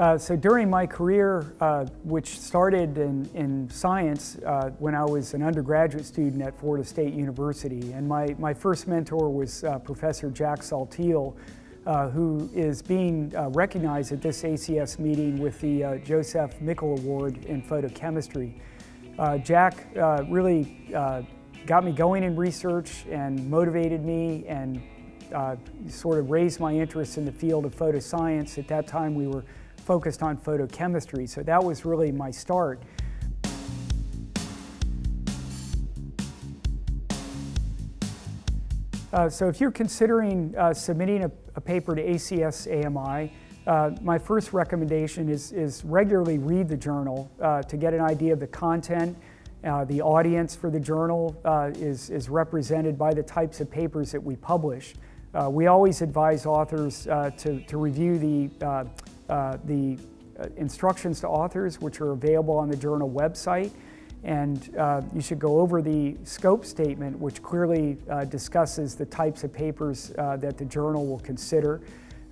Uh, so during my career, uh, which started in, in science uh, when I was an undergraduate student at Florida State University, and my, my first mentor was uh, Professor Jack Saltiel, uh, who is being uh, recognized at this ACS meeting with the Joseph Mickel Award in photochemistry. Jack really got me going in research and motivated me and sort of raised my interest in the field of photoscience. At that time, we were focused on photochemistry, so that was really my start. Uh, so if you're considering uh, submitting a, a, paper to ACS AMI, uh, my first recommendation is, is regularly read the journal uh, to get an idea of the content. Uh, the audience for the journal uh, is, is represented by the types of papers that we publish. we always advise authors to, to review the uh, the uh, instructions to authors, which are available on the journal website. And uh, you should go over the scope statement, which clearly uh, discusses the types of papers uh, that the journal will consider.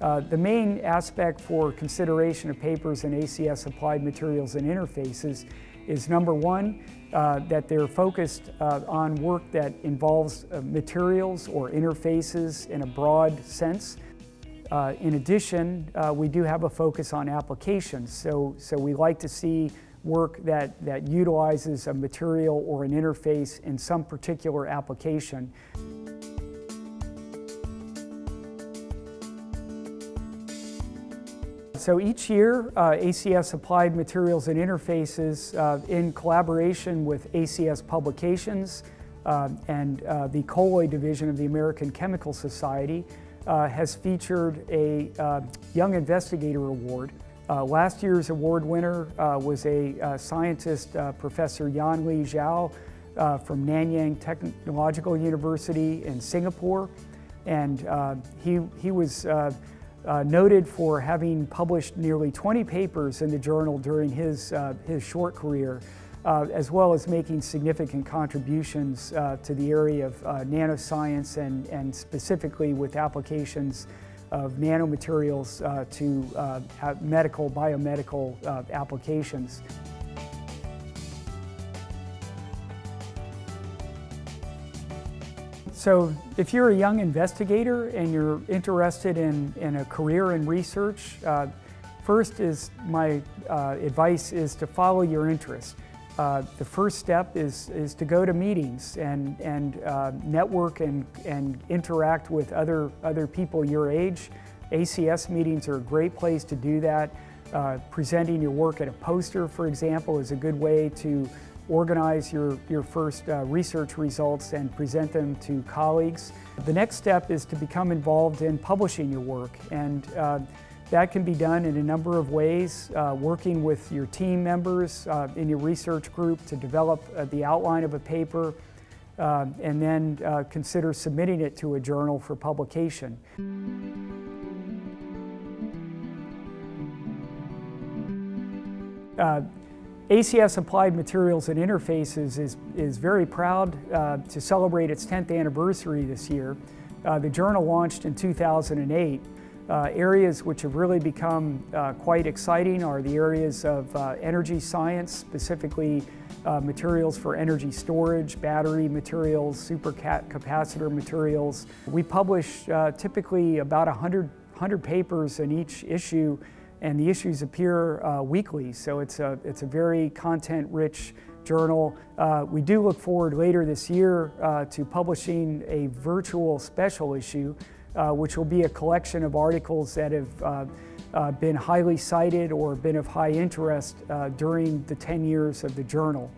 Uh, the main aspect for consideration of papers in ACS Applied Materials and Interfaces is number one, that they're focused on work that involves materials or interfaces in a broad sense. Uh, in addition, uh, we do have a focus on applications. So, so we like to see work that, that utilizes a material or an interface in some particular application. So each year, uh, ACS Applied Materials and Interfaces, uh, in collaboration with ACS Publications uh, and uh, the Colloid Division of the American Chemical Society, uh, has featured a uh, Young Investigator Award. Uh, last year's award winner uh, was a uh, scientist, uh, Professor Yanli Zhao from Nanyang Technological University in Singapore. And he, he was noted for having published nearly 20 papers in the journal during his, his short career uh, as well as making significant contributions uh, to the area of uh, nanoscience and, and specifically with applications of nanomaterials uh, to uh, medical, biomedical uh, applications. So if you're a young investigator and you're interested in, in a career in research, first is my advice is to follow your interest. Uh, the first step is, is to go to meetings and, and uh, network and, and interact with other, other people your age. ACS meetings are a great place to do that. Uh, presenting your work at a poster, for example, is a good way to organize your, your first uh, research results and present them to colleagues. The next step is to become involved in publishing your work. and uh, that can be done in a number of ways, uh, working with your team members uh, in your research group to develop uh, the outline of a paper, uh, and then uh, consider submitting it to a journal for publication. Uh, ACS Applied Materials and Interfaces is, is very proud to celebrate its 10th anniversary this year. the journal launched in 2008 uh, areas which have really become uh, quite exciting are the areas of uh, energy science, specifically uh, materials for energy storage, battery materials, supercapacitor materials. We publish uh, typically about 100, 100 papers in each issue and the issues appear uh, weekly, so it's a, it's a very content-rich journal. we do look forward later this year to publishing a virtual special issue uh, which will be a collection of articles that have uh, uh, been highly cited or been of high interest uh, during the 10 years of the journal.